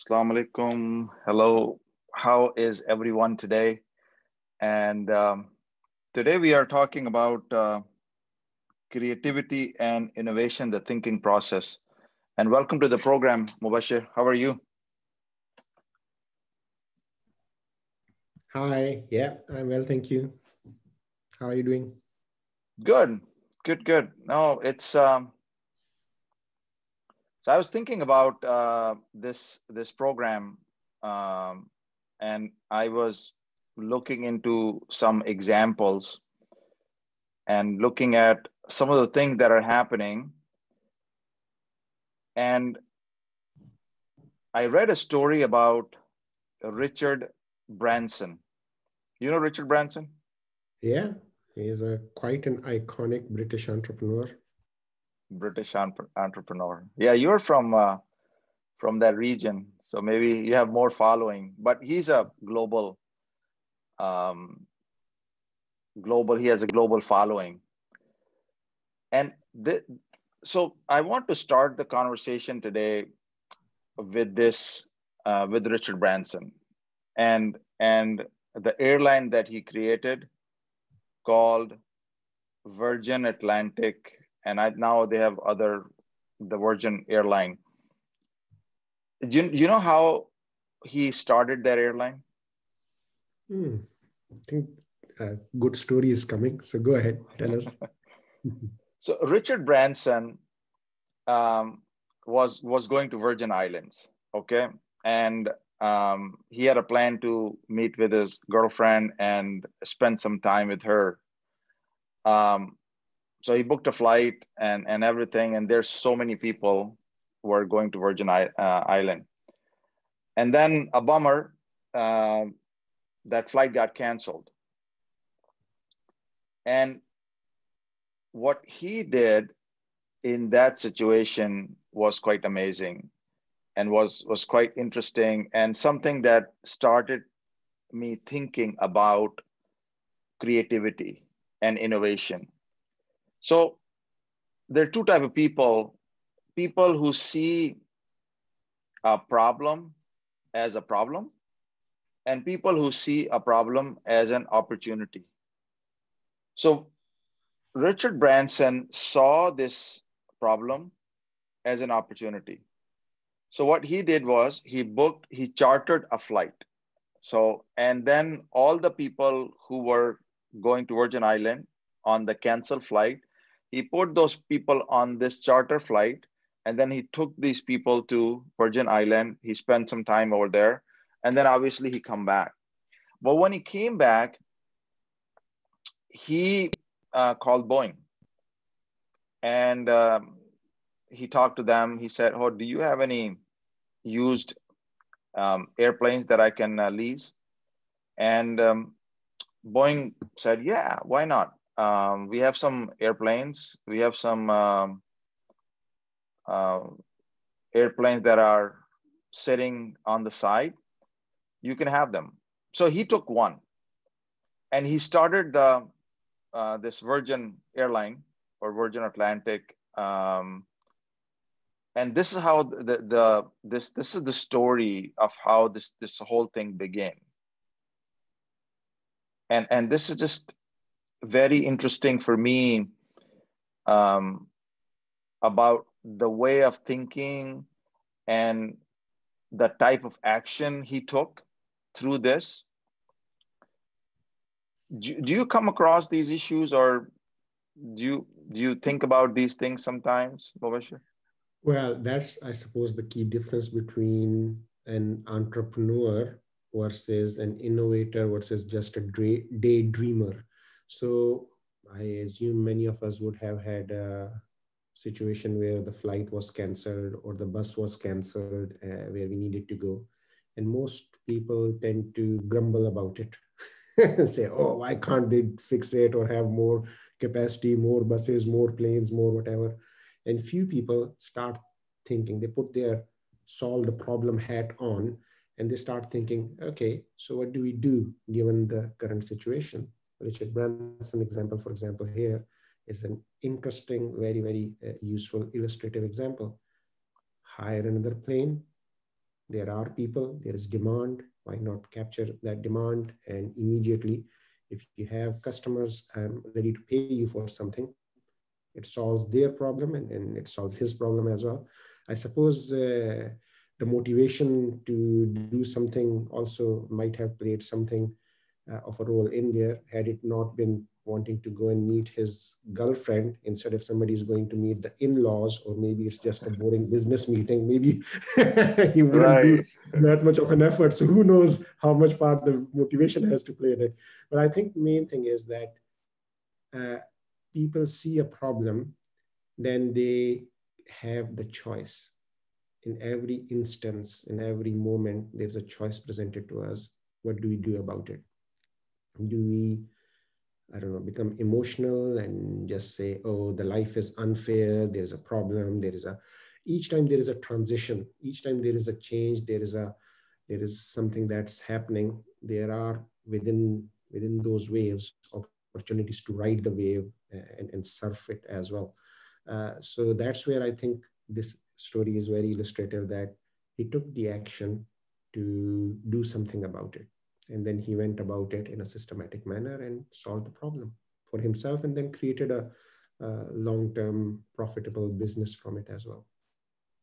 Assalamu alaikum. Hello. How is everyone today? And um, today we are talking about uh, creativity and innovation, the thinking process. And welcome to the program, Mubbasher. How are you? Hi. Yeah, I'm well. Thank you. How are you doing? Good. Good. Good. No, it's um, so I was thinking about uh, this this program, um, and I was looking into some examples and looking at some of the things that are happening. And I read a story about Richard Branson. You know Richard Branson? Yeah, he's a quite an iconic British entrepreneur. British entrepreneur. Yeah, you're from uh, from that region, so maybe you have more following. But he's a global, um, global. He has a global following, and the, so I want to start the conversation today with this uh, with Richard Branson, and and the airline that he created called Virgin Atlantic and I now they have other the Virgin airline. Do you, you know how he started that airline? Hmm. I think a good story is coming. So go ahead, tell us. so Richard Branson um, was was going to Virgin Islands, okay, and um, he had a plan to meet with his girlfriend and spend some time with her. Um, so he booked a flight and and everything and there's so many people who are going to virgin I, uh, island. And then a bummer uh, that flight got canceled. And what he did in that situation was quite amazing and was was quite interesting and something that started me thinking about creativity and innovation so there are two type of people, people who see a problem as a problem and people who see a problem as an opportunity. So Richard Branson saw this problem as an opportunity. So what he did was he booked, he chartered a flight. So, and then all the people who were going to Virgin Island on the canceled flight, he put those people on this charter flight and then he took these people to virgin island. He spent some time over there and then obviously he come back. But when he came back he uh, called boeing. And um, he talked to them. He said oh do you have any used um, airplanes that i can uh, lease? And um, boeing said yeah why not um, we have some airplanes. We have some um, uh, airplanes that are sitting on the side. You can have them. So he took one, and he started the uh, this Virgin airline or Virgin Atlantic. Um, and this is how the, the this this is the story of how this this whole thing began. And and this is just very interesting for me um, about the way of thinking and the type of action he took through this. Do, do you come across these issues or do you do you think about these things sometimes, Mubbasher? Well, that's I suppose the key difference between an entrepreneur versus an innovator versus just a day, daydreamer. So I assume many of us would have had a situation where the flight was canceled or the bus was canceled uh, where we needed to go. And most people tend to grumble about it. Say, oh, why can't they fix it or have more capacity, more buses, more planes, more whatever. And few people start thinking, they put their solve the problem hat on and they start thinking, okay, so what do we do given the current situation? Richard Branson example, for example, here is an interesting, very, very uh, useful illustrative example. Hire another plane, there are people, there is demand. Why not capture that demand? And immediately, if you have customers um, ready to pay you for something, it solves their problem and, and it solves his problem as well. I suppose uh, the motivation to do something also might have played something of a role in there had it not been wanting to go and meet his girlfriend instead of somebody is going to meet the in-laws or maybe it's just a boring business meeting maybe he wouldn't right. do that much of an effort. So who knows how much part the motivation has to play in it. But i think the main thing is that uh, people see a problem then they have the choice. In every instance in every moment there's a choice presented to us. What do we do about it do we I don't know, become emotional and just say, oh, the life is unfair, there's a problem, there is a, each time there is a transition, each time there is a change, there is a, there is something that's happening, there are within, within those waves opportunities to ride the wave and, and surf it as well. Uh, so that's where I think this story is very illustrative that he took the action to do something about it and then he went about it in a systematic manner and solved the problem for himself and then created a, a long-term profitable business from it as well.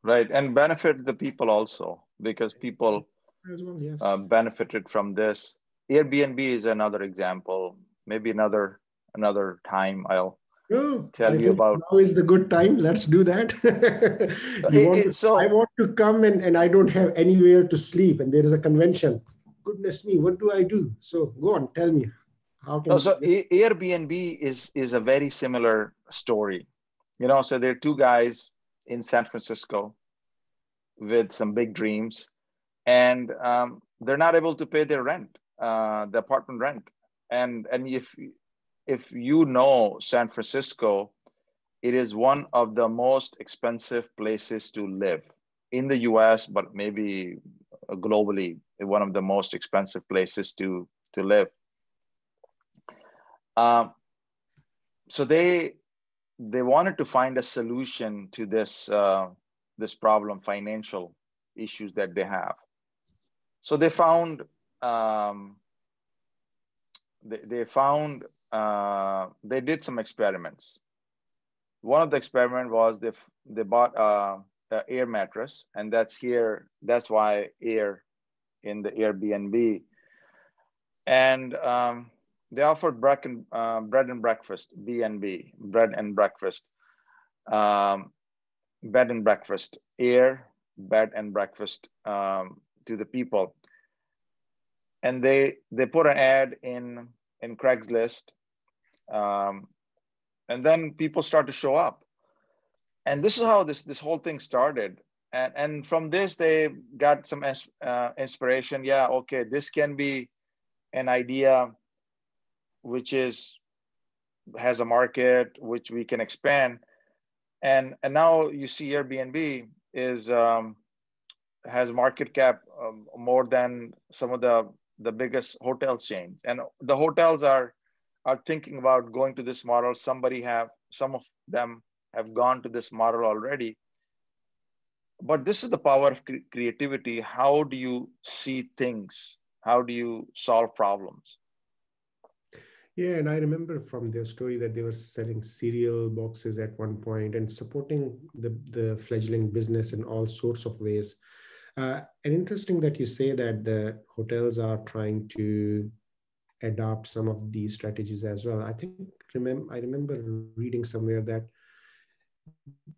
Right and benefit the people also because people as well yes. uh, benefited from this. Airbnb is another example maybe another another time i'll no, tell I you about now is the good time. Let's do that. Want so i want to come and, and i don't have anywhere to sleep and there is a convention goodness me, what do I do? So go on, tell me. How can so Airbnb is is a very similar story. You know, so there are two guys in San Francisco with some big dreams, and um, they're not able to pay their rent, uh, the apartment rent. And and if if you know San Francisco, it is one of the most expensive places to live in the US, but maybe globally one of the most expensive places to to live. Um, so they they wanted to find a solution to this uh, this problem, financial issues that they have. So they found um, they, they found uh, they did some experiments. One of the experiment was they they bought a, a air mattress, and that's here. That's why air in the Airbnb. And um, they offered bread and, uh, bread and breakfast, B&B, bread and breakfast, um, bed and breakfast, air, bed and breakfast um, to the people. And they they put an ad in in Craigslist, um, and then people start to show up. And this is how this this whole thing started. And and from this they got some uh, inspiration. Yeah okay this can be an idea which is has a market which we can expand. And and now you see airbnb is um, has market cap um, more than some of the the biggest hotel chains. And the hotels are are thinking about going to this model. Somebody have some of them have gone to this model already. But this is the power of cre- creativity. How do you see things? How do you solve problems? Yeah and i remember from their story that they were selling cereal boxes at one point and supporting the, the fledgling business in all sorts of ways. Uh, and interesting that you say that the hotels are trying to adopt some of these strategies as well. I think remember i remember reading somewhere that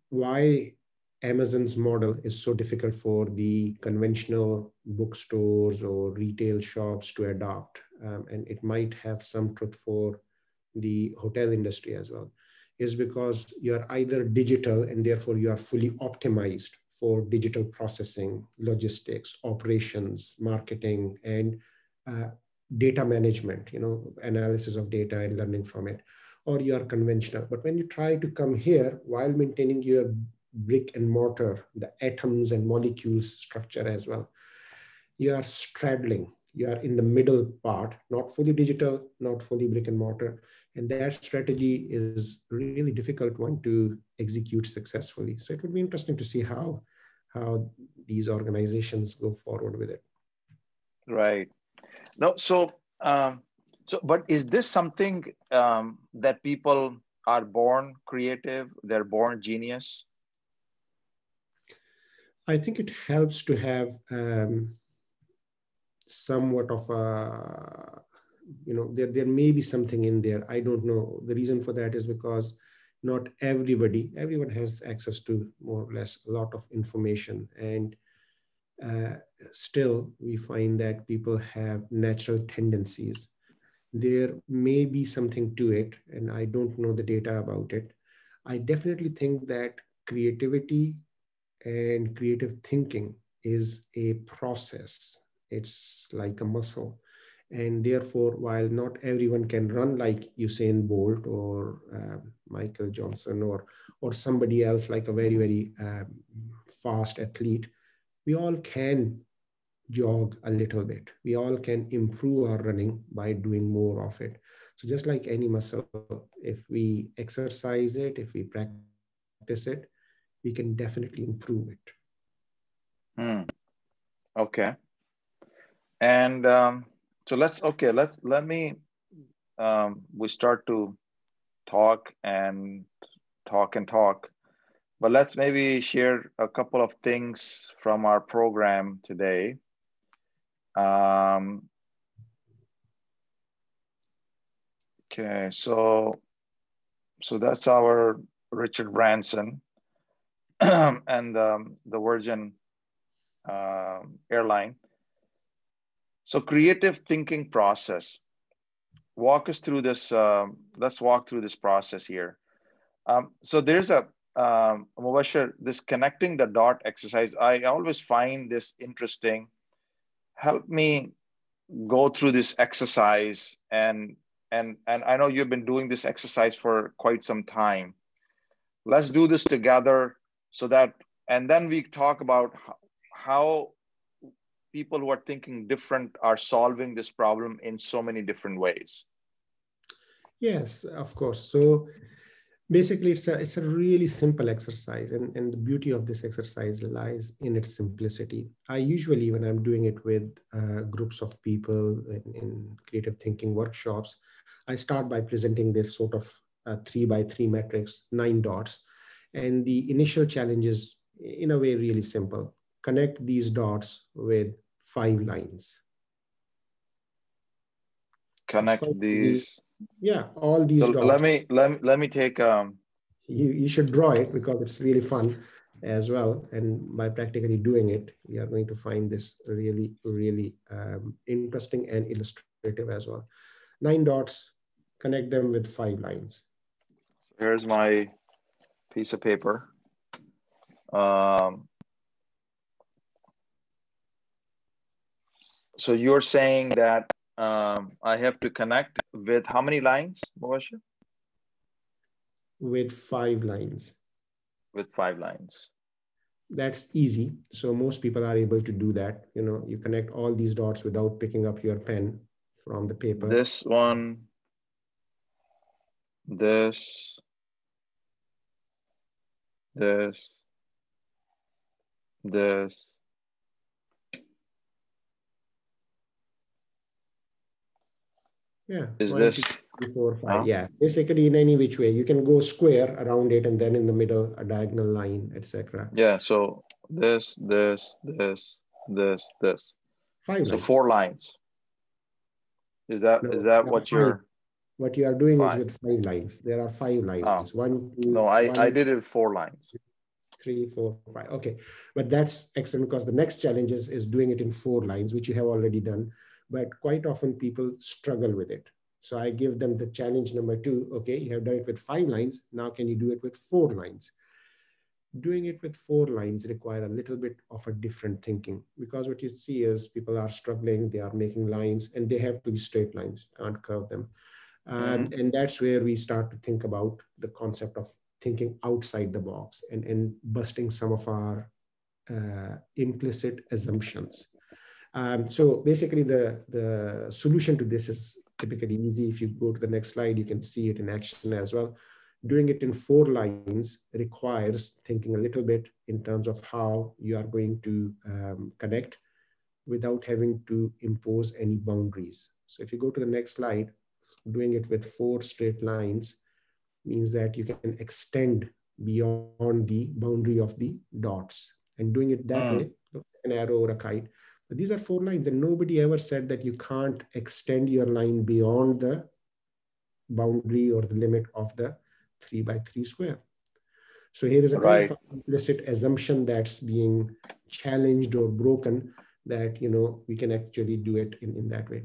why Amazon's model is so difficult for the conventional bookstores or retail shops to adopt. Um, and it might have some truth for the hotel industry as well, is because you're either digital and therefore you are fully optimized for digital processing, logistics, operations, marketing, and uh, data management, you know, analysis of data and learning from it, or you are conventional. But when you try to come here while maintaining your brick and mortar, the atoms and molecules structure as well. You are straddling, you are in the middle part, not fully digital, not fully brick and mortar. And that strategy is really difficult one to execute successfully. So it would be interesting to see how how these organizations go forward with it. Right. No, so um, so but is this something um, that people are born creative? They're born genius. I think it helps to have um, somewhat of a you know there there may be something in there i don't know the reason for that is because not everybody everyone has access to more or less a lot of information and uh, still we find that people have natural tendencies there may be something to it and i don't know the data about it. I definitely think that creativity and creative thinking is a process. It's like a muscle. And therefore while not everyone can run like usain bolt or uh, michael johnson or or somebody else like a very very um, fast athlete we all can jog a little bit we all can improve our running by doing more of it so just like any muscle if we exercise it if we practice it we can definitely improve it hmm. okay and um, so let's okay. Let let me. Um, we start to talk and talk and talk, but let's maybe share a couple of things from our program today. Um, okay, so so that's our Richard Branson and um, the Virgin uh, airline. So creative thinking process. Walk us through this. Um, let's walk through this process here. Um, so there's a um, Mubbasher, this connecting the dot exercise. I always find this interesting. Help me go through this exercise and and and I know you've been doing this exercise for quite some time. Let's do this together so that and then we talk about how people who are thinking different are solving this problem in so many different ways yes of course so basically it's a it's a really simple exercise and, and the beauty of this exercise lies in its simplicity i usually when i'm doing it with uh, groups of people in, in, creative thinking workshops i start by presenting this sort of uh, three by three matrix nine dots and the initial challenge is in a way really simple connect these dots with five lines. Connect these. Yeah, all these so dots. Let me let me let me take um you, you should draw it because it's really fun as well. And by practically doing it, you are going to find this really, really um, interesting and illustrative as well. Nine dots, connect them with five lines. Here's my piece of paper. Um, so you're saying that um, I have to connect with how many lines, Mubbasher? With five lines. With five lines. That's easy. So most people are able to do that. You know, you connect all these dots without picking up your pen from the paper. This one, this, this, this, Yeah. Is one, this two, three, four, five. Huh? Yeah. Basically, in any which way, you can go square around it, and then in the middle a diagonal line, etc. Yeah. So this, this, this, this, this. Five. So lines. four lines. Is that no, is that what you you're? What you are doing five. is with five lines. There are five lines. Oh. One, two. No, I one, I did it four lines. Three, four, five. Okay, but that's excellent because the next challenge is, is doing it in four lines, which you have already done but quite often people struggle with it. So I give them the challenge number two. Okay, you have done it with five lines. Now can you do it with four lines? Doing it with four lines require a little bit of a different thinking because what you see is people are struggling, they are making lines and they have to be straight lines, can't curve them. Um, mm-hmm. And that's where we start to think about the concept of thinking outside the box and, and busting some of our uh, implicit assumptions. Um, so basically the, the solution to this is typically easy. If you go to the next slide, you can see it in action as well. doing it in four lines requires thinking a little bit in terms of how you are going to um, connect without having to impose any boundaries. So if you go to the next slide, doing it with four straight lines means that you can extend beyond the boundary of the dots and doing it that mm. way, an arrow or a kite. These are four lines and nobody ever said that you can't extend your line beyond the boundary or the limit of the three by three square. So here is a right. kind of implicit assumption that's being challenged or broken that, you know, we can actually do it in, in that way.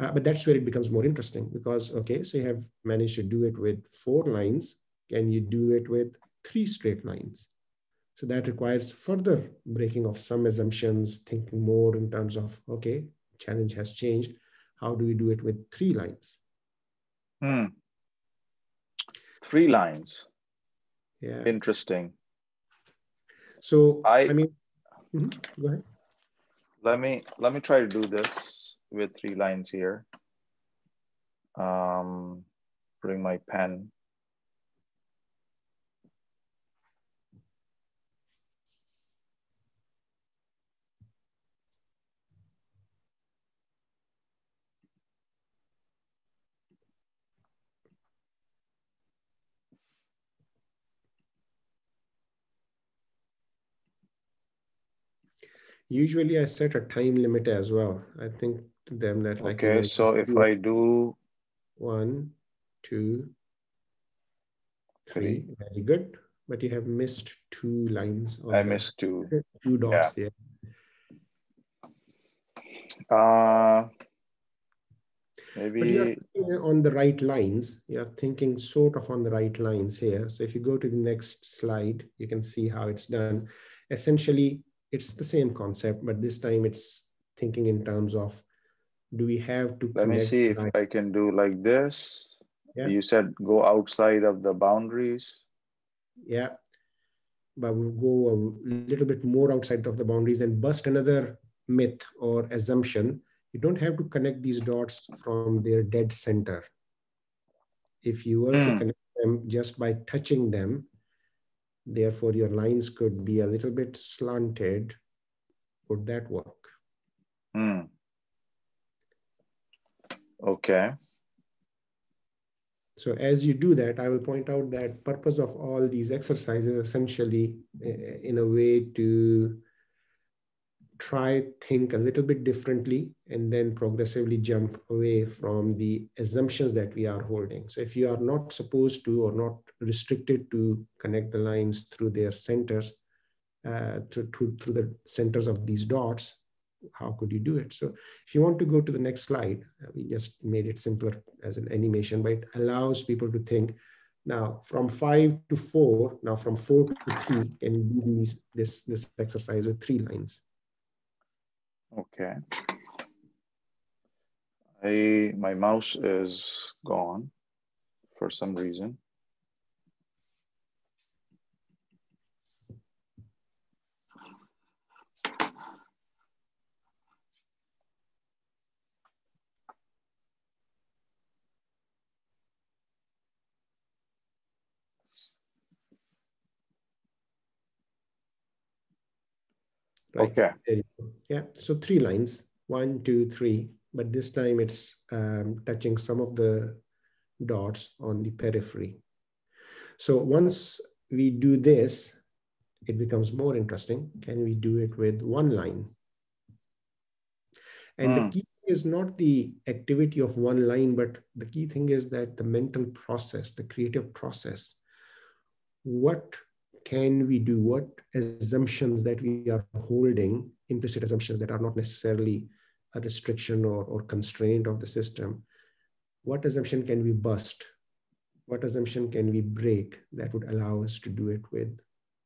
Uh, but that's where it becomes more interesting because, okay, so you have managed to do it with four lines. Can you do it with three straight lines? So that requires further breaking of some assumptions, thinking more in terms of, okay, challenge has changed. How do we do it with three lines? Hmm. Three lines. Yeah. Interesting. So I, I mean, mm -hmm. go ahead. Let me let me try to do this with three lines here. Um, bring my pen. Usually I set a time limit as well. I think to them that like. Okay, so if I do. One, two, three, three. very good. But you have missed two lines. I missed two. Two dots yeah. there. Uh, maybe on the right lines you're thinking sort of on the right lines here so if you go to the next slide you can see how it's done essentially it's the same concept, but this time it's thinking in terms of do we have to let me see if i can do like this yeah. you said go outside of the boundaries yeah but we'll go a little bit more outside of the boundaries and bust another myth or assumption you don't have to connect these dots from their dead center if you were mm. to hmm. connect them just by touching them Therefore, your lines could be a little bit slanted. Would that work? Hmm. Okay. So as you do that, I will point out that purpose of all these exercises essentially eh, in a way to try think a little bit differently and then progressively jump away from the assumptions that we are holding. So if you are not supposed to or not restricted to connect the lines through their centers uh, to, through the centers of these dots how could you do it? So if you want to go to the next slide uh, we just made it simpler as an animation but it allows people to think now from five to four now from four to three can you do these this this exercise with three lines Okay. I my mouse is gone for some reason. Right? Okay. Yeah. So three lines, one, two, three. But this time it's um, touching some of the dots on the periphery. So once we do this, it becomes more interesting. Can we do it with one line? And mm. the hmm. key is not the activity of one line, but the key thing is that the mental process, the creative process, what can we do? What assumptions that we are holding, implicit assumptions that are not necessarily a restriction or, or constraint of the system, what assumption can we bust? What assumption can we break that would allow us to do it with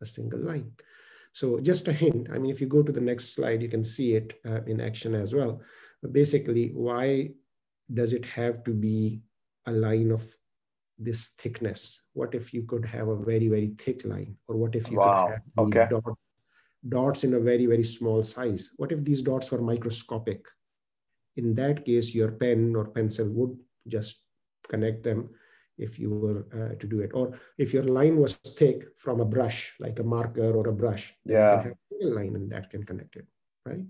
a single line? So just a hint, I mean, if you go to the next slide, you can see it uh, in action as well. But basically, why does it have to be a line of this thickness? What if you could have a very, very thick line? Or what if you wow. could have okay. dot, dots in a very, very small size? What if these dots were microscopic? In that case, your pen or pencil would just connect them if you were uh, to do it. Or if your line was thick from a brush, like a marker or a brush, yeah. you can have a line and that can connect it, right?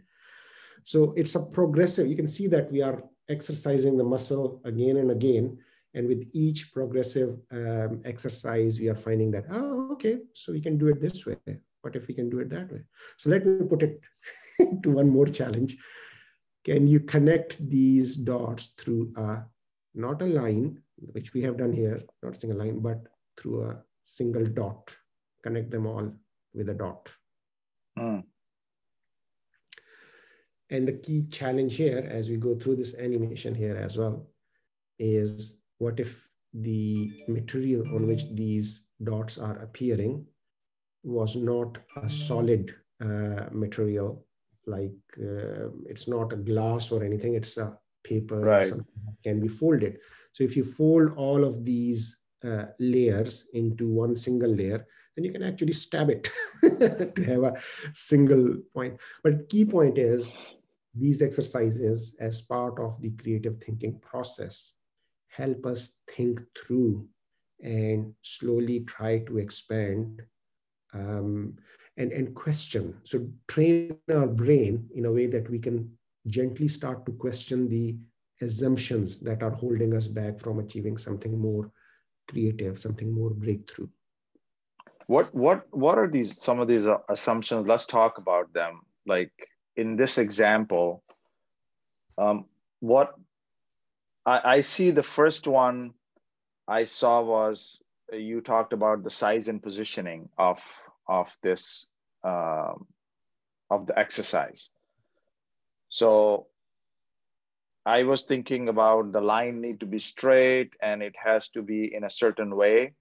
So it's a progressive, you can see that we are exercising the muscle again and again. And with each progressive um, exercise, we are finding that, oh, okay, so we can do it this way. What if we can do it that way? So let me put it to one more challenge. Can you connect these dots through a, not a line, which we have done here, not a single line, but through a single dot, connect them all with a dot. Mm. And the key challenge here, as we go through this animation here as well, is what if the material on which these dots are appearing was not a solid uh, material, like uh, it's not a glass or anything, it's a paper, right. can be folded. So if you fold all of these uh, layers into one single layer, then you can actually stab it to have a single point. But key point is these exercises as part of the creative thinking process help us think through and slowly try to expand um, and, and question. So train our brain in a way that we can gently start to question the assumptions that are holding us back from achieving something more creative, something more breakthrough. What what what are these some of these uh, assumptions? Let's talk about them. Like in this example, um, what I, I see the first one I saw was uh, you talked about the size and positioning of of this uh, of the exercise. So I was thinking about the line need to be straight and it has to be in a certain way.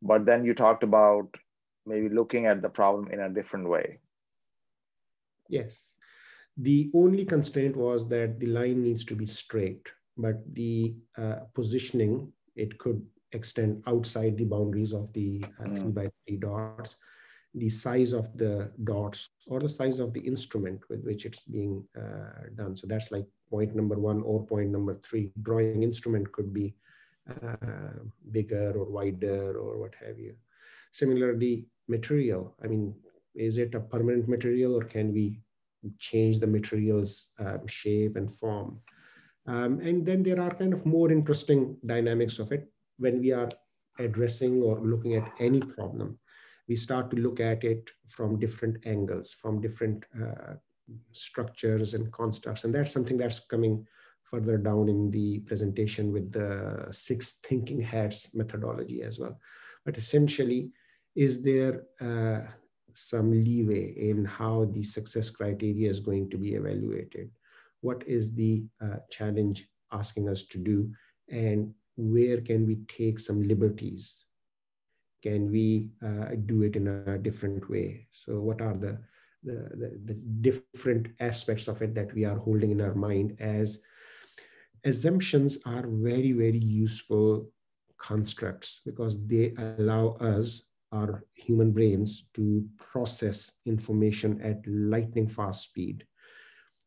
But then you talked about maybe looking at the problem in a different way. Yes. The only constraint was that the line needs to be straight, but the uh, positioning, it could extend outside the boundaries of the uh, mm. three by three dots the size of the dots or the size of the instrument with which it's being uh, done. So that's like point number one or point number three. Drawing instrument could be uh, bigger or wider or what have you. Similarly, material. I mean, is it a permanent material or can we change the material's um, shape and form? Um, and then there are kind of more interesting dynamics of it when we are addressing or looking at any problem we start to look at it from different angles, from different uh, structures and constructs. And that's something that's coming further down in the presentation with the six thinking hats methodology as well. But essentially, is there uh, some leeway in how the success criteria is going to be evaluated? What is the uh, challenge asking us to do? And where can we take some liberties can we uh, do it in a different way? So what are the, the, the, the different aspects of it that we are holding in our mind as assumptions are very, very useful constructs because they allow us, our human brains, to process information at lightning fast speed.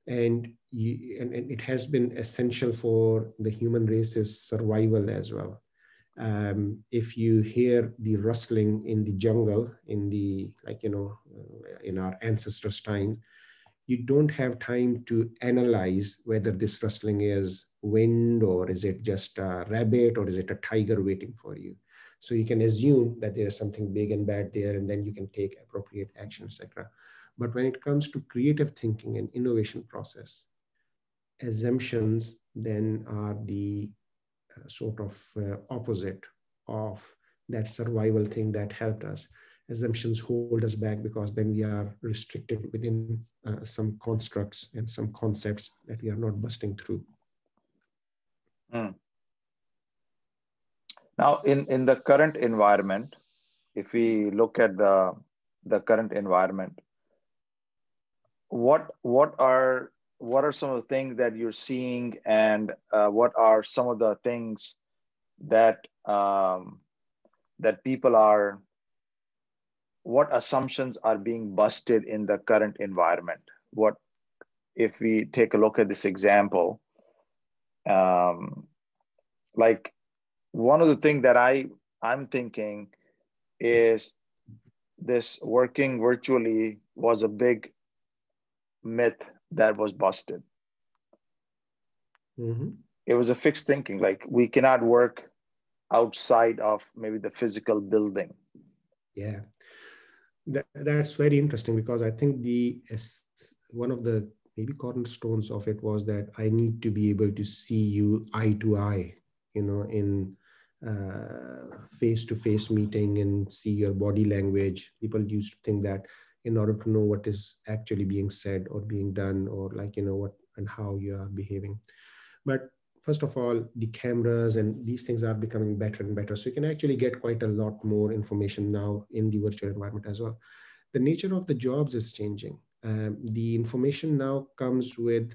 And, you, and, and it has been essential for the human race's survival as well. Um, if you hear the rustling in the jungle in the like you know uh, in our ancestors time you don't have time to analyze whether this rustling is wind or is it just a rabbit or is it a tiger waiting for you. So you can assume that there is something big and bad there and then you can take appropriate action etc but when it comes to creative thinking and innovation process assumptions then are the sort of uh, opposite of that survival thing that helped us. Assumptions hold us back because then we are restricted within uh, some constructs and some concepts that we are not busting through. Mm. Now, in, in the current environment, if we look at the, the current environment, what, what are what are some of the things that you're seeing and uh, what are some of the things that um, that people are what assumptions are being busted in the current environment? What if we take a look at this example um, like one of the things that I I'm thinking is this working virtually was a big myth that was busted. Mm-hmm. It was a fixed thinking, like we cannot work outside of maybe the physical building. Yeah, that, that's very interesting because I think the one of the maybe cornerstones of it was that I need to be able to see you eye to eye, you know, in face to face meeting and see your body language. People used to think that in order to know what is actually being said or being done, or like, you know, what and how you are behaving. But first of all, the cameras and these things are becoming better and better. So you can actually get quite a lot more information now in the virtual environment as well. The nature of the jobs is changing. Um, the information now comes with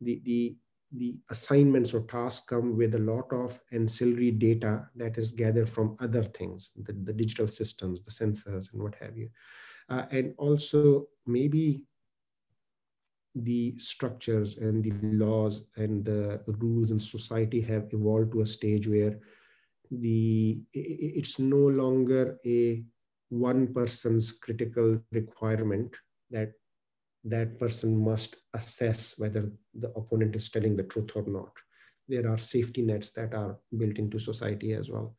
the, the the assignments or tasks come with a lot of ancillary data that is gathered from other things, the, the digital systems, the sensors, and what have you. Uh, and also maybe the structures and the laws and the rules in society have evolved to a stage where the it's no longer a one person's critical requirement that that person must assess whether the opponent is telling the truth or not. There are safety nets that are built into society as well.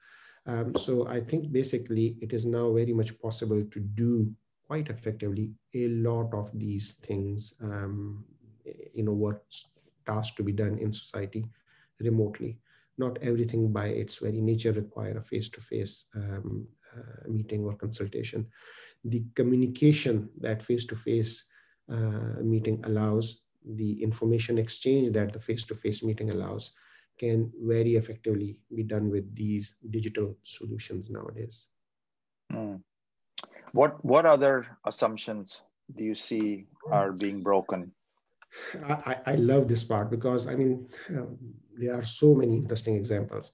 Um, so I think basically it is now very much possible to do quite effectively a lot of these things, um, you know, what tasks to be done in society remotely. Not everything by its very nature require a face-to-face um, uh, meeting or consultation. The communication that face-to-face uh, meeting allows, the information exchange that the face-to-face meeting allows can very effectively be done with these digital solutions nowadays. Mm. What what other assumptions do you see are being broken? I, I love this part because I mean um, there are so many interesting examples.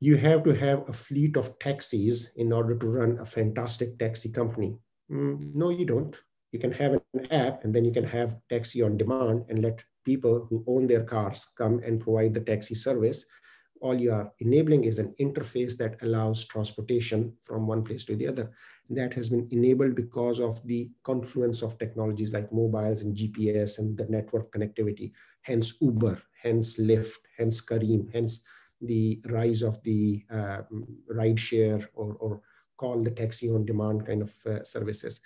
You have to have a fleet of taxis in order to run a fantastic taxi company. Mm, no, you don't you can have an app and then you can have taxi on demand and let people who own their cars come and provide the taxi service. All you are enabling is an interface that allows transportation from one place to the other. That has been enabled because of the confluence of technologies like mobiles and GPS and the network connectivity, hence Uber, hence Lyft, hence Careem, hence the rise of the uh, rideshare or, or call the taxi on demand kind of uh, services.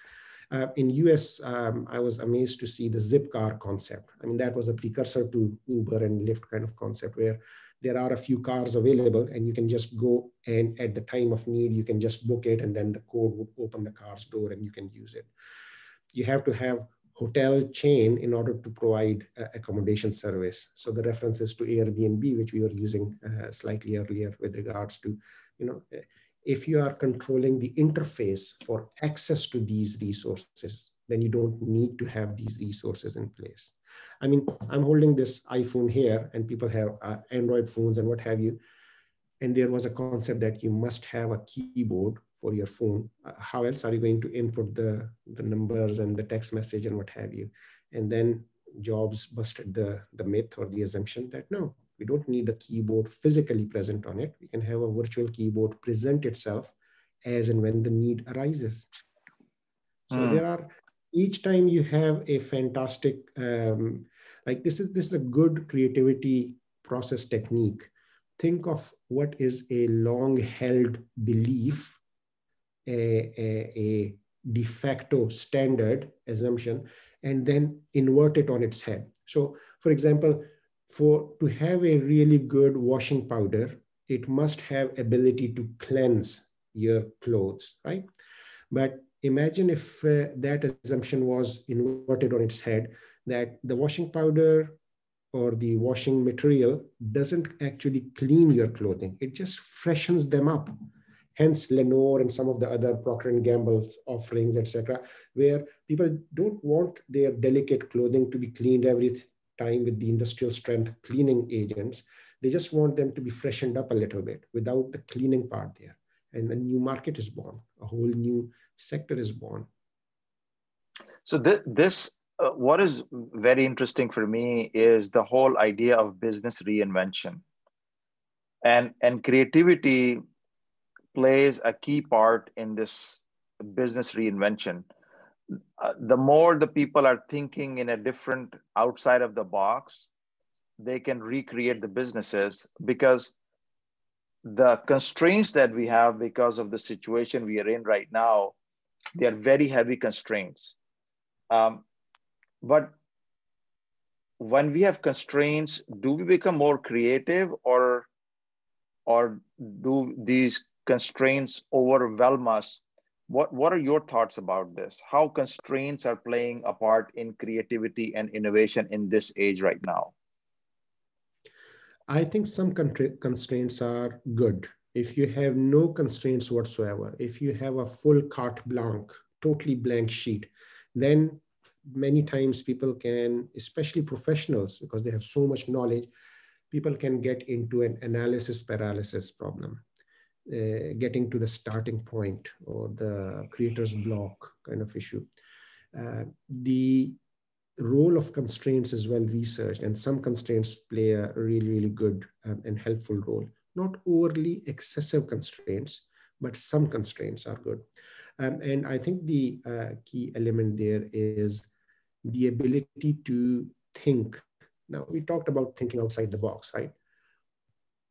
Uh, in US, um, I was amazed to see the Zipcar concept. I mean, that was a precursor to Uber and Lyft kind of concept where there are a few cars available and you can just go and at the time of need, you can just book it and then the code would open the car's door and you can use it. You have to have hotel chain in order to provide uh, accommodation service. So the references to Airbnb, which we were using uh, slightly earlier with regards to, you know, if you are controlling the interface for access to these resources, then you don't need to have these resources in place. I mean, I'm holding this iPhone here and people have uh, Android phones and what have you. And there was a concept that you must have a keyboard for your phone. Uh, how else are you going to input the, the numbers and the text message and what have you? And then Jobs busted the, the myth or the assumption that no, we don't need a keyboard physically present on it. We can have a virtual keyboard present itself as and when the need arises. So mm. there are, each time you have a fantastic, um, like this is, this is a good creativity process technique. Think of what is a long held belief, a, a, a de facto standard assumption, and then invert it on its head. So for example, for to have a really good washing powder, it must have ability to cleanse your clothes, right? But imagine if uh, that assumption was inverted on its head, that the washing powder or the washing material doesn't actually clean your clothing. It just freshens them up. Hence lenor and some of the other Procter & Gamble offerings, etc., where people don't want their delicate clothing to be cleaned every time with the industrial strength cleaning agents. They just want them to be freshened up a little bit without the cleaning part there. And a new market is born, a whole new sector is born. So th this, uh, what is very interesting for me is the whole idea of business reinvention. and and creativity plays a key part in this business reinvention uh, the more the people are thinking in a different outside of the box they can recreate the businesses because the constraints that we have because of the situation we are in right now they are very heavy constraints. Um, but when we have constraints do we become more creative or or do these constraints overwhelm us? What what are your thoughts about this? How constraints are playing a part in creativity and innovation in this age right now? I think some constraints are good if you have no constraints whatsoever if you have a full carte blanche totally blank sheet then many times people can, especially professionals, because they have so much knowledge, people can get into an analysis paralysis problem, uh, getting to the starting point or the creator's block kind of issue. Uh, the role of constraints is well researched, and some constraints play a really, really good um, and helpful role. Not overly excessive constraints, but some constraints are good. Um, and I think the uh, key element there is the ability to think. Now, we talked about thinking outside the box, right?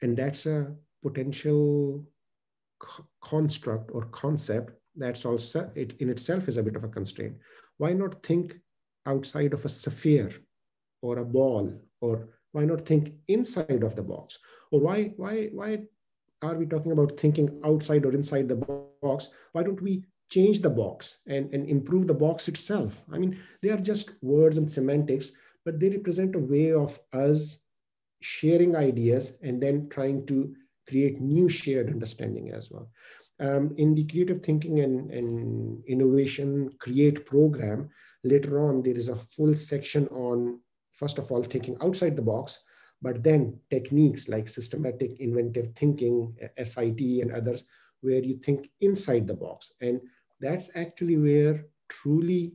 And that's a potential co- construct or concept that's also, it in itself is a bit of a constraint. Why not think outside of a sphere or a ball? Or why not think inside of the box? Or why, why, why are we talking about thinking outside or inside the box? Why don't we change the box and, and improve the box itself. I mean, they are just words and semantics, but they represent a way of us sharing ideas and then trying to create new shared understanding as well. Um, in the creative thinking and, and innovation create program, later on, there is a full section on, first of all, thinking outside the box, but then techniques like systematic inventive thinking, SIT and others, where you think inside the box. And that's actually where truly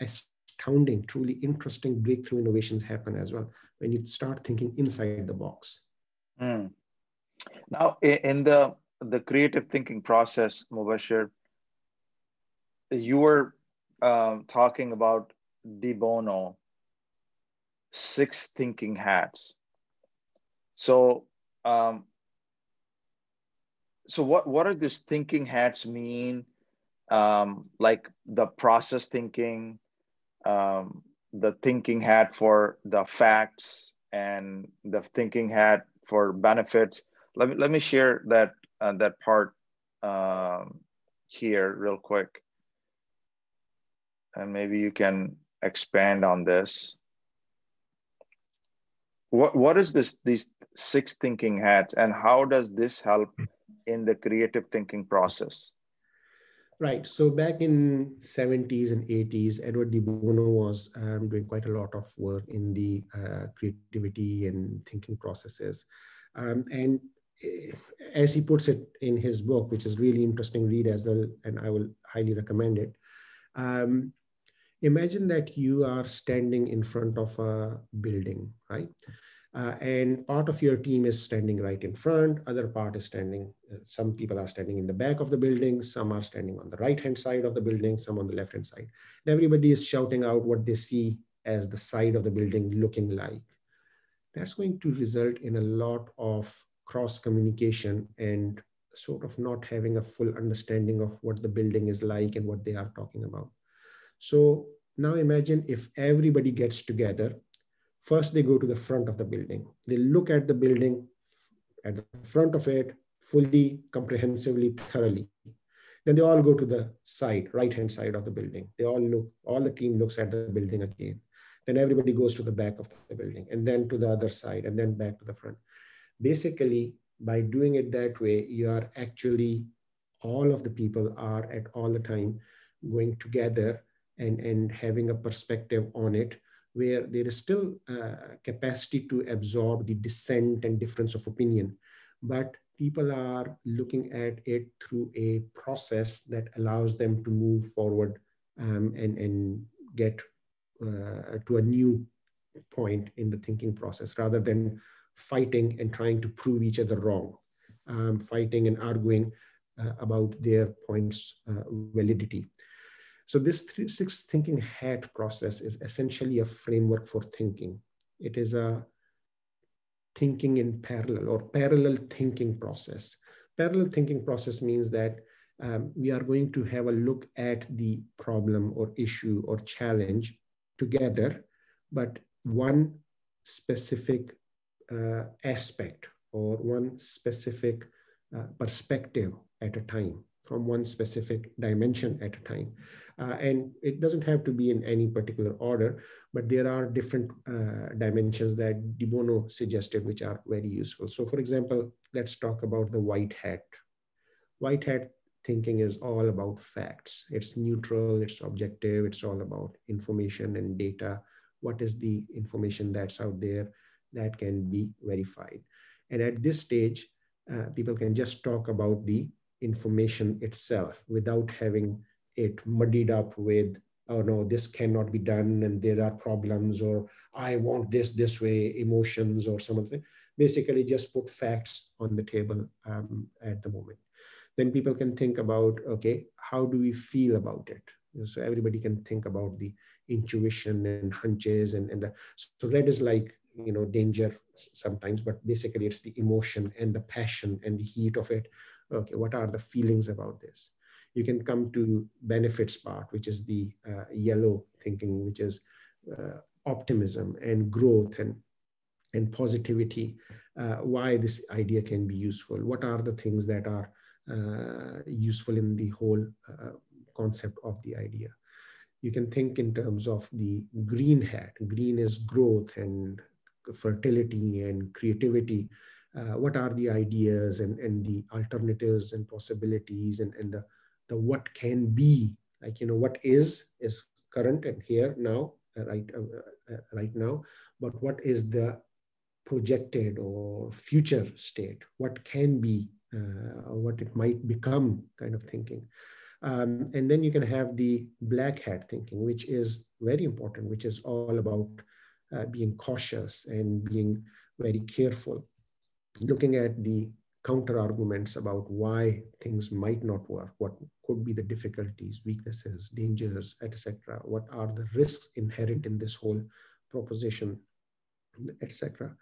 astounding, truly interesting breakthrough innovations happen as well, when you start thinking inside the box. Mm. Now, in the, the creative thinking process, Mubbasher, you were um, talking about De Bono, six thinking hats. So, um, so what, what are these thinking hats mean? um, like the process thinking, um, the thinking hat for the facts, and the thinking hat for benefits. Let me let me share that uh, that part um, here real quick, and maybe you can expand on this. What what is this these six thinking hats, and how does this help in the creative thinking process? Right. So back in 70s and 80s, Edward de Bono was um, doing quite a lot of work in the uh, creativity and thinking processes. Um, and eh, as he puts it in his book, which is really interesting read as well, and I will highly recommend it. Um, imagine that you are standing in front of a building, right? Uh, and part of your team is standing right in front, other part is standing, uh, some people are standing in the back of the building, some are standing on the right hand side of the building, some on the left hand side. And everybody is shouting out what they see as the side of the building looking like. That's going to result in a lot of cross communication and sort of not having a full understanding of what the building is like and what they are talking about. So now imagine if everybody gets together First, they go to the front of the building. They look at the building at the front of it fully, comprehensively, thoroughly. Then they all go to the side, right hand side of the building. They all look, all the team looks at the building again. Then everybody goes to the back of the building and then to the other side and then back to the front. Basically, by doing it that way, you are actually, all of the people are at all the time going together and, and having a perspective on it where there is still uh, capacity to absorb the dissent and difference of opinion, but people are looking at it through a process that allows them to move forward um, and, and get uh, to a new point in the thinking process rather than fighting and trying to prove each other wrong, um, fighting and arguing uh, about their points uh, validity. So this three, six thinking hat process is essentially a framework for thinking. It is a thinking in parallel or parallel thinking process. Parallel thinking process means that um, we are going to have a look at the problem or issue or challenge together, but one specific uh, aspect or one specific uh, perspective at a time from one specific dimension at a time. Uh, and it doesn't have to be in any particular order, but there are different uh, dimensions that De Bono suggested, which are very useful. So for example, let's talk about the white hat. White hat thinking is all about facts. It's neutral, it's objective, it's all about information and data. What is the information that's out there that can be verified? And at this stage, uh, people can just talk about the information itself without having it muddied up with oh no this cannot be done and there are problems or i want this this way emotions or something basically just put facts on the table um, at the moment. Then people can think about okay how do we feel about it? So everybody can think about the intuition and hunches and, and the so red is like you know danger sometimes but basically it's the emotion and the passion and the heat of it okay, what are the feelings about this? You can come to benefits part, which is the uh, yellow thinking, which is uh, optimism and growth and, and positivity, uh, why this idea can be useful. What are the things that are uh, useful in the whole uh, concept of the idea? You can think in terms of the green hat. Green is growth and fertility and creativity uh, what are the ideas and, and the alternatives and possibilities and, and the, the what can be? Like you know what is is current and here now uh, right uh, uh, right now but what is the projected or future state? What can be uh, what it might become kind of thinking. Um, and then you can have the black hat thinking which is very important which is all about uh, being cautious and being very careful looking at the counter arguments about why things might not work, what could be the difficulties, weaknesses, dangers, etc. What are the risks inherent in this whole proposition, etc.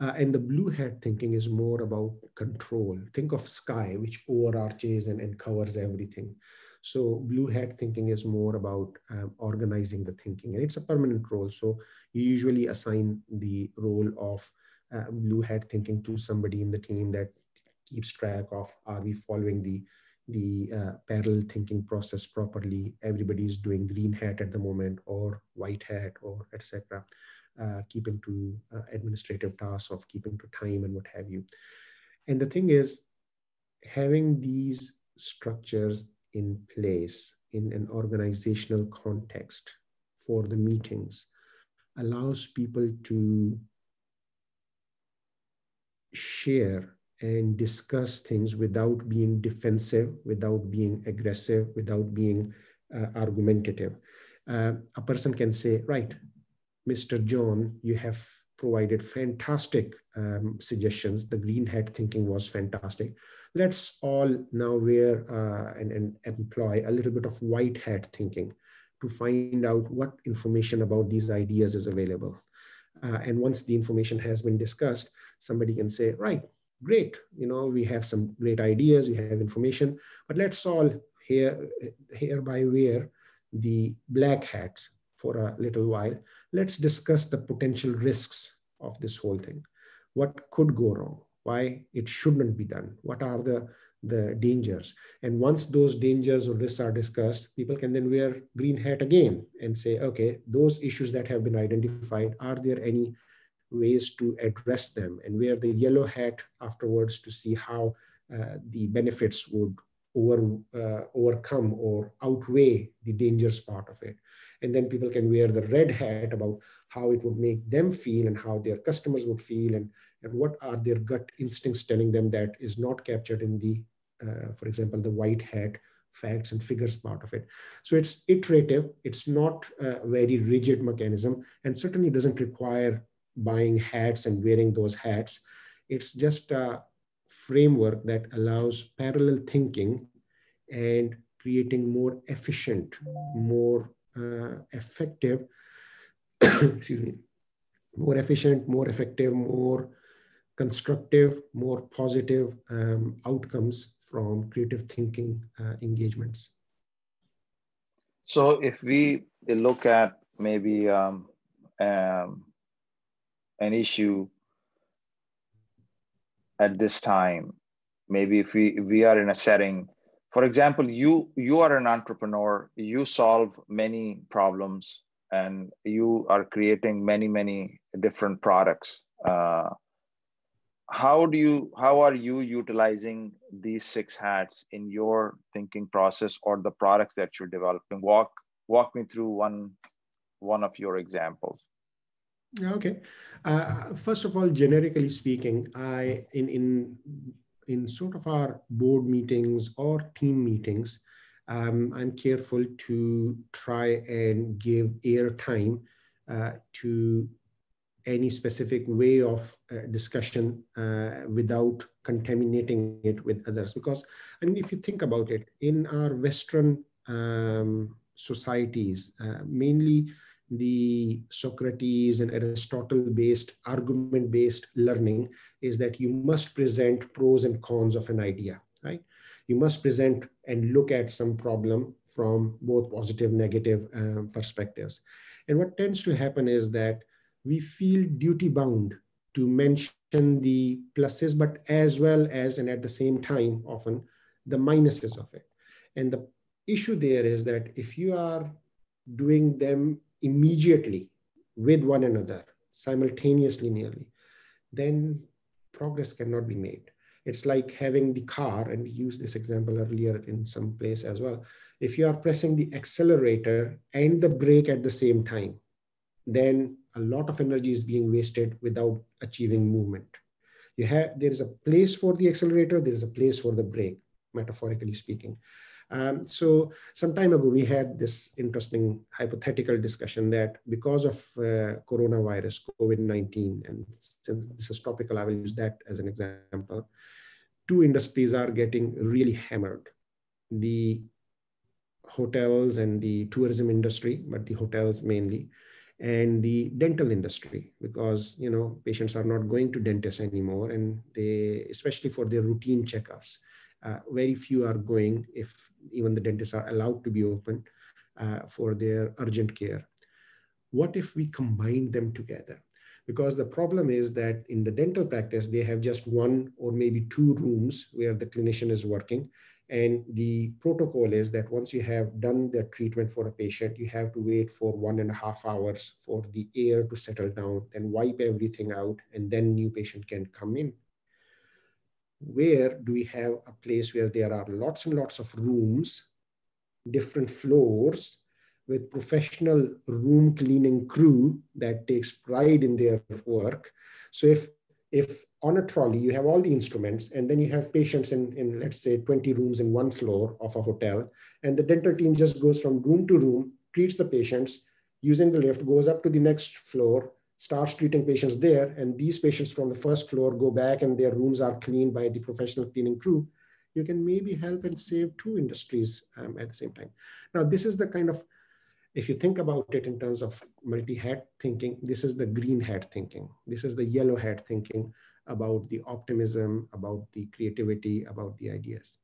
Uh, and the blue hat thinking is more about control. Think of sky, which overarches and, and covers everything. So blue hat thinking is more about um, organizing the thinking, and it's a permanent role. So you usually assign the role of uh, blue hat thinking to somebody in the team that keeps track of are we following the the uh, parallel thinking process properly? Everybody is doing green hat at the moment or white hat or etc uh, keeping to uh, administrative tasks of keeping to time and what have you. And the thing is having these structures in place in an organizational context for the meetings allows people to share and discuss things without being defensive, without being aggressive, without being uh, argumentative. Uh, a person can say, right, Mr. John, you have provided fantastic um, suggestions. The green hat thinking was fantastic. Let's all now wear uh, and, and employ a little bit of white hat thinking to find out what information about these ideas is available. Uh, and once the information has been discussed, somebody can say, right, great, you know, we have some great ideas, we have information, but let's all here, hereby wear the black hat for a little while. Let's discuss the potential risks of this whole thing. What could go wrong? Why it shouldn't be done? What are the the dangers. And once those dangers or risks are discussed, people can then wear green hat again and say, okay, those issues that have been identified, are there any ways to address them and wear the yellow hat afterwards to see how uh, the benefits would over, uh, overcome or outweigh the dangerous part of it. And then people can wear the red hat about how it would make them feel and how their customers would feel and, and what are their gut instincts telling them that is not captured in the, for example, the white hat facts and figures part of it. So it's iterative. It's not a very rigid mechanism and certainly doesn't require buying hats and wearing those hats. It's just a framework that allows parallel thinking and creating more efficient, more uh, effective, excuse me, more efficient, more effective, more constructive, more positive um, outcomes from creative thinking uh, engagements. So if we look at maybe um, um, an issue at this time, maybe if we if we are in a setting, for example, you you are an entrepreneur, you solve many problems, and you are creating many many different products. Uh, how do you how are you utilizing these six hats in your thinking process or the products that you're developing? Walk walk me through one one of your examples. Okay. Uh, first of all generically speaking i in in in sort of our board meetings or team meetings um, i'm careful to try and give airtime uh, to any specific way of uh, discussion uh, without contaminating it with others. Because, I mean, if you think about it, in our Western um, societies, uh, mainly the Socrates and Aristotle based, argument based learning is that you must present pros and cons of an idea, right? You must present and look at some problem from both positive, negative uh, perspectives. And what tends to happen is that we feel duty bound to mention the pluses, but as well as, and at the same time, often the minuses of it. And the issue there is that if you are doing them immediately with one another, simultaneously nearly, then progress cannot be made. It's like having the car, and we used this example earlier in some place as well. If you are pressing the accelerator and the brake at the same time, then a lot of energy is being wasted without achieving movement. You have there is a place for the accelerator, there is a place for the brake, metaphorically speaking. Um, so some time ago, we had this interesting hypothetical discussion that because of uh, coronavirus, COVID-19, and since this is topical, I will use that as an example. Two industries are getting really hammered. The hotels and the tourism industry, but the hotels mainly, and the dental industry because you know patients are not going to dentists anymore and they especially for their routine checkups uh, very few are going if even the dentists are allowed to be open uh, for their urgent care. What if we combine them together? Because the problem is that in the dental practice they have just one or maybe two rooms where the clinician is working and the protocol is that once you have done the treatment for a patient, you have to wait for one and a half hours for the air to settle down, then wipe everything out, and then new patient can come in. Where do we have a place where there are lots and lots of rooms, different floors, with professional room cleaning crew that takes pride in their work. So if if on a trolley you have all the instruments and then you have patients in, in let's say 20 rooms in one floor of a hotel and the dental team just goes from room to room treats the patients using the lift goes up to the next floor starts treating patients there and these patients from the first floor go back and their rooms are cleaned by the professional cleaning crew. You can maybe help and save two industries um, at the same time. Now this is the kind of if you think about it in terms of multi-hat thinking, this is the green hat thinking. This is the yellow hat thinking about the optimism, about the creativity, about the ideas.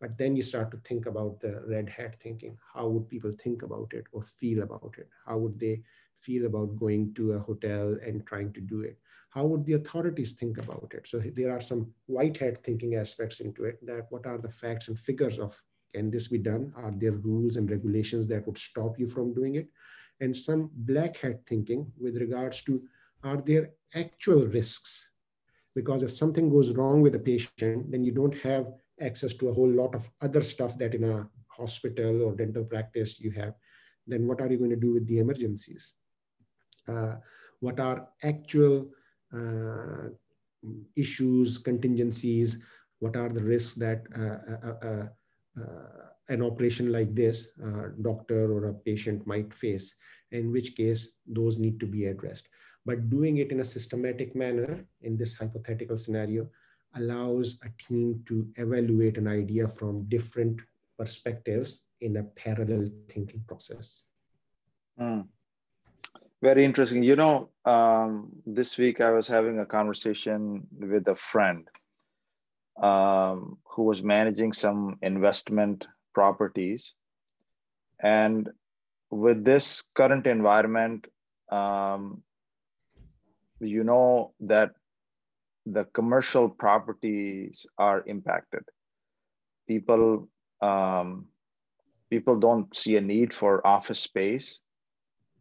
But then you start to think about the red hat thinking. How would people think about it or feel about it? How would they feel about going to a hotel and trying to do it? How would the authorities think about it? So there are some white hat thinking aspects into it that what are the facts and figures of can this be done? Are there rules and regulations that would stop you from doing it? And some black hat thinking with regards to are there actual risks? Because if something goes wrong with a patient, then you don't have access to a whole lot of other stuff that in a hospital or dental practice you have. Then what are you going to do with the emergencies? Uh, what are actual uh, issues, contingencies? What are the risks that uh, uh, uh uh, an operation like this uh, doctor or a patient might face, in which case those need to be addressed. But doing it in a systematic manner in this hypothetical scenario allows a team to evaluate an idea from different perspectives in a parallel thinking process. Mm. Very interesting. You know, um, this week I was having a conversation with a friend um, who was managing some investment properties. And with this current environment, um, you know that the commercial properties are impacted. People um, people don't see a need for office space.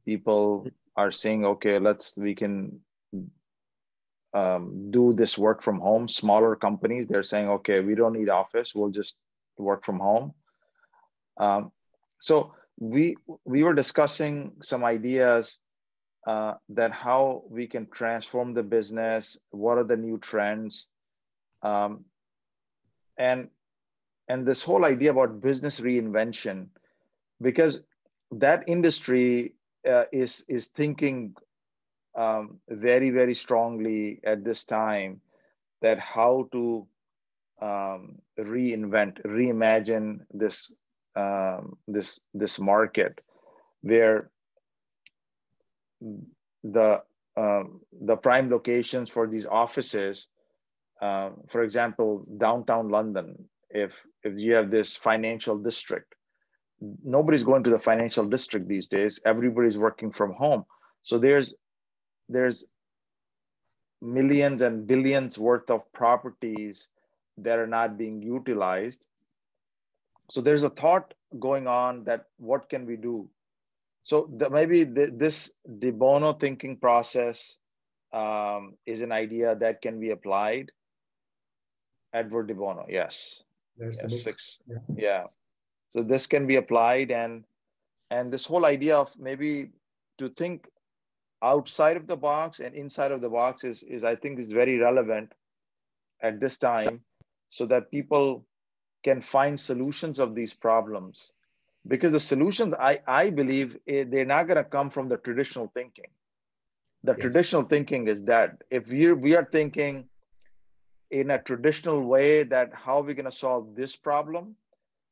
People are saying, okay, let's we can um, do this work from home. Smaller companies, they're saying, okay, we don't need office. We'll just work from home. Um, so we we were discussing some ideas uh, that how we can transform the business. What are the new trends? Um, and and this whole idea about business reinvention, because that industry uh, is is thinking um, very very strongly at this time that how to um, reinvent, reimagine this um, this this market where the um, the prime locations for these offices, uh, for example, downtown London, if if you have this financial district, nobody's going to the financial district these days. Everybody's working from home, so there's there's millions and billions worth of properties that are not being utilized. So there's a thought going on that what can we do? So the, maybe the, this de Bono thinking process um, is an idea that can be applied. Edward de Bono, yes. There's yes, six. Yeah. yeah. So this can be applied and and this whole idea of maybe to think outside of the box and inside of the box is, is I think is very relevant at this time so that people can find solutions of these problems because the solutions I, I believe eh, they're not going to come from the traditional thinking the yes. traditional thinking is that if we we are thinking in a traditional way that how are we going to solve this problem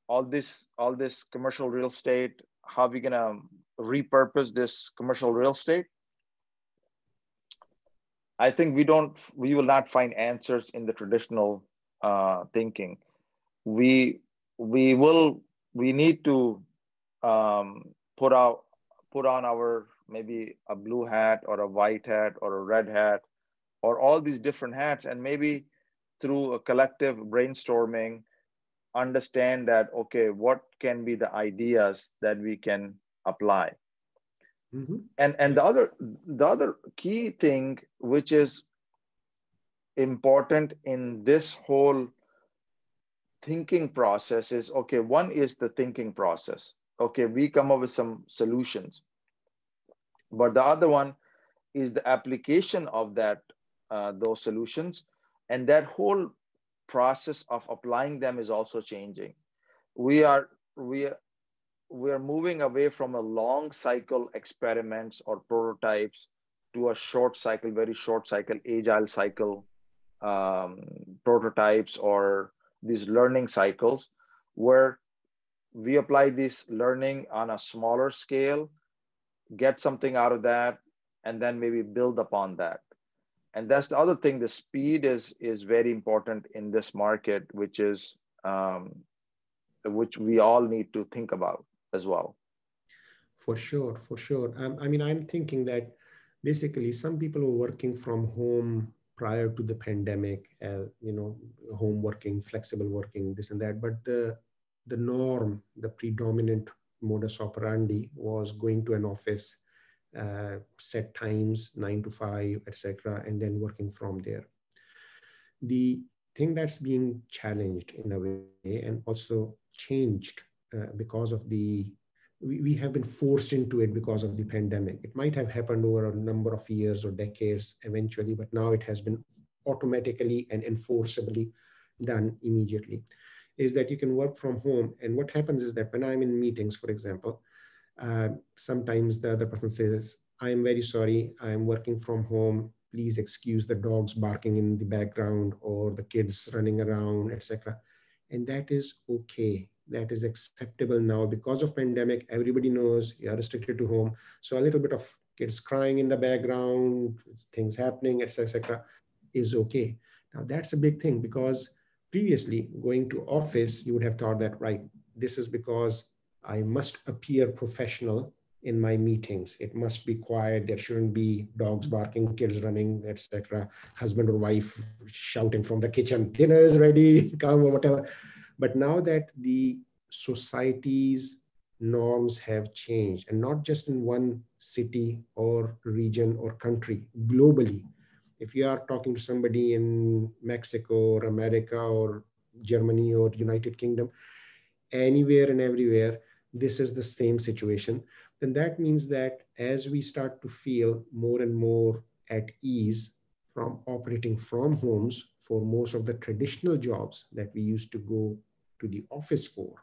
all this all this commercial real estate how are we going to repurpose this commercial real estate I think we don't, we will not find answers in the traditional uh, thinking. We we will we need to um, put out put on our maybe a blue hat or a white hat or a red hat or all these different hats and maybe through a collective brainstorming understand that okay what can be the ideas that we can apply Mm-hmm. And and the other the other key thing which is important in this whole thinking process is okay one is the thinking process. Okay we come up with some solutions. But the other one is the application of that uh, those solutions. And that whole process of applying them is also changing. We are we we're moving away from a long cycle experiments or prototypes to a short cycle, very short cycle, agile cycle um, prototypes or these learning cycles where we apply this learning on a smaller scale, get something out of that, and then maybe build upon that. And that's the other thing. The speed is is very important in this market, which is um, which we all need to think about as well. For sure, for sure. Um, I mean, I'm thinking that basically some people were working from home prior to the pandemic, uh, you know, home working, flexible working, this and that. But the the norm, the predominant modus operandi was going to an office, uh, set times, nine to five, etc., and then working from there. The thing that's being challenged in a way and also changed because of the we, we have been forced into it because of the pandemic. It might have happened over a number of years or decades eventually, but now it has been automatically and enforceably done immediately. is that you can work from home. And what happens is that when I'm in meetings, for example, uh, sometimes the other person says, I am very sorry, I am working from home. Please excuse the dogs barking in the background or the kids running around, etc. And that is okay. That is acceptable now because of pandemic. Everybody knows you are restricted to home. So a little bit of kids crying in the background, things happening, etc., etc is okay. Now that's a big thing because previously going to office, you would have thought that, right, this is because I must appear professional in my meetings. It must be quiet. There shouldn't be dogs barking, kids running, etc. Husband or wife shouting from the kitchen, dinner is ready, come or whatever. But now that the society's norms have changed, and not just in one city or region or country, globally, if you are talking to somebody in Mexico or America or Germany or United Kingdom, anywhere and everywhere, this is the same situation, then that means that as we start to feel more and more at ease from operating from homes for most of the traditional jobs that we used to go to the office for.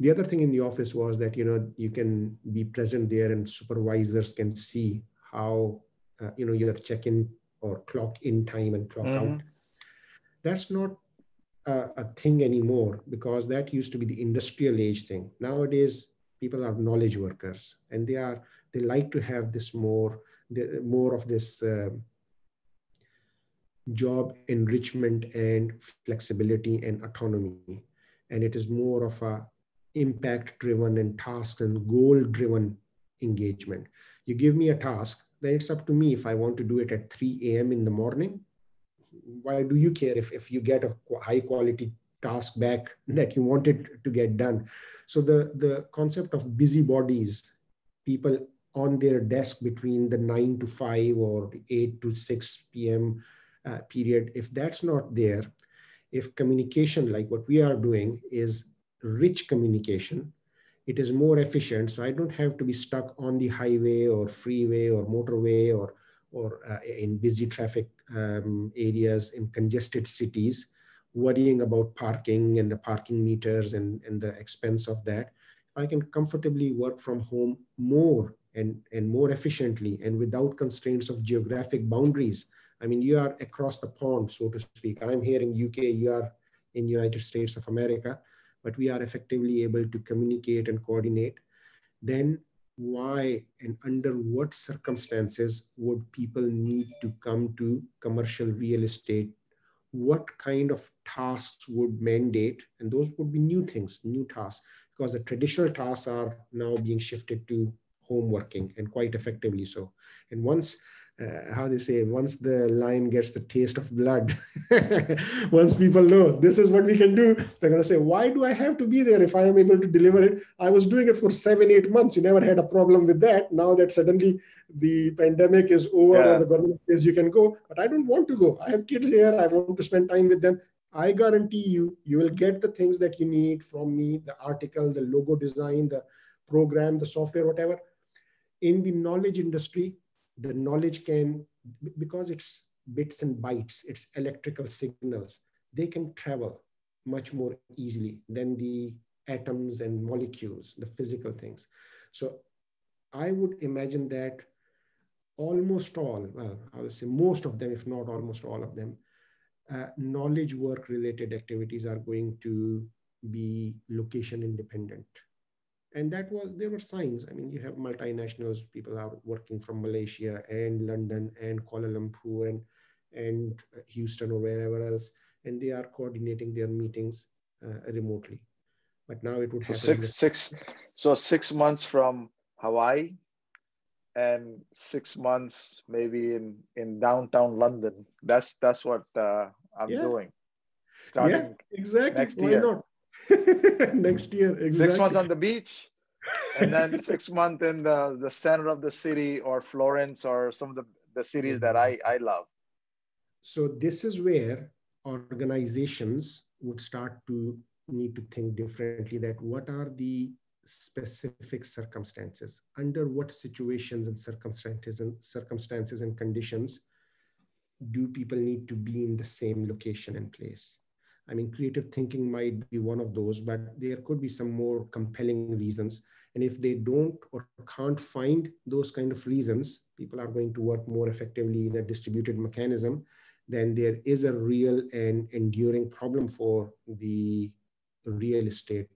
The other thing in the office was that you know you can be present there and supervisors can see how uh, you know your check-in or clock in time and clock mm-hmm. out. That's not a, a, thing anymore because that used to be the industrial age thing. Nowadays, people are knowledge workers and they are they like to have this more the, more of this uh, job enrichment and flexibility and autonomy and it is more of a impact driven and task and goal driven engagement you give me a task then it's up to me if I want to do it at 3 a.m. in the morning. Why do you care if, if you get a high quality task back that you wanted to get done? So the, the concept of busybodies, people on their desk between the 9 to 5 or 8 to 6 p.m. Uh, period, if that's not there, if communication like what we are doing is rich communication, it is more efficient. So I don't have to be stuck on the highway or freeway or motorway or, or uh, in busy traffic um, areas in congested cities, worrying about parking and the parking meters and, and the expense of that. If I can comfortably work from home more and, and more efficiently and without constraints of geographic boundaries. I mean, you are across the pond, so to speak. I'm here in UK, you are in United States of America but we are effectively able to communicate and coordinate, then why and under what circumstances would people need to come to commercial real estate? What kind of tasks would mandate? And those would be new things, new tasks, because the traditional tasks are now being shifted to home working and quite effectively so. And once uh, how they say once the lion gets the taste of blood once people know this is what we can do they're going to say why do i have to be there? If i am able to deliver it i was doing it for seven eight months. You never had a problem with that. Now that suddenly the pandemic is over yeah. or the government says you can go but i don't want to go. I have kids here. I want to spend time with them. I guarantee you you will get the things that you need from me the article the logo design the program the software whatever. In the knowledge industry the knowledge can, because it's bits and bytes, it's electrical signals, they can travel much more easily than the atoms and molecules, the physical things. So I would imagine that almost all, well, I would say most of them, if not almost all of them, uh, knowledge work related activities are going to be location independent and that was there were signs. I mean you have multinationals people are working from malaysia and london and kuala lumpur and and houston or wherever else and they are coordinating their meetings uh, remotely. But now it would so six six so six months from hawaii and six months maybe in in downtown london. That's that's what uh, i'm yeah. doing. Starting yeah, exactly. next Why year. not? next year exactly. six months on the beach and then six months in the the center of the city or florence or some of the, the cities that i i love. So this is where organizations would start to need to think differently that what are the specific circumstances? Under what situations and circumstances and circumstances and conditions do people need to be in the same location and place I mean, creative thinking might be one of those, but there could be some more compelling reasons. And if they don't or can't find those kind of reasons, people are going to work more effectively in a distributed mechanism, then there is a real and enduring problem for the real estate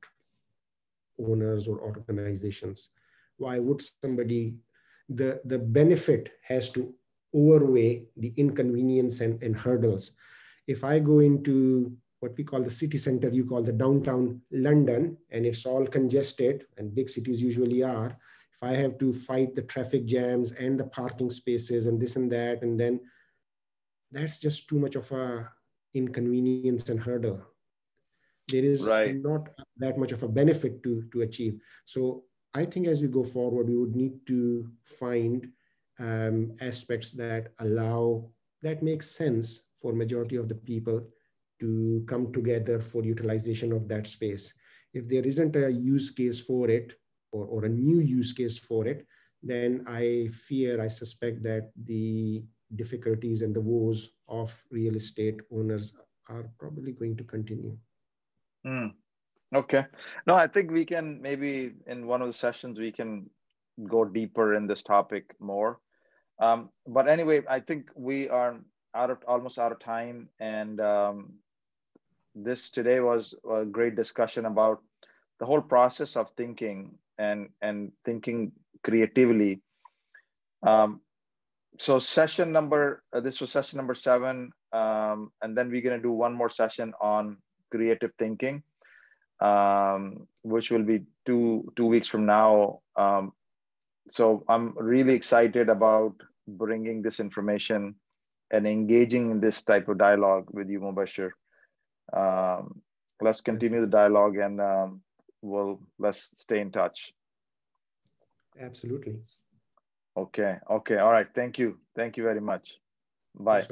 owners or organizations. Why would somebody, the, the benefit has to overweigh the inconvenience and, and hurdles. If I go into what we call the city center, you call the downtown London, and it's all congested, and big cities usually are. If I have to fight the traffic jams and the parking spaces and this and that, and then that's just too much of a inconvenience and hurdle. There is right. not that much of a benefit to, to achieve. So I think as we go forward, we would need to find um, aspects that allow, that makes sense for majority of the people to come together for utilization of that space. If there isn't a use case for it or, or a new use case for it, then I fear, I suspect that the difficulties and the woes of real estate owners are probably going to continue. Mm. Okay. No, I think we can maybe in one of the sessions we can go deeper in this topic more. Um, but anyway, I think we are out of almost out of time, and um, this today was a great discussion about the whole process of thinking and and thinking creatively. Um, so session number uh, this was session number seven, um, and then we're gonna do one more session on creative thinking, um, which will be two two weeks from now. Um, so I'm really excited about bringing this information and engaging in this type of dialogue with you, Mubbasher. Um, let's continue the dialogue and um, we'll let's stay in touch. Absolutely. Okay. Okay. All right. Thank you. Thank you very much. Bye.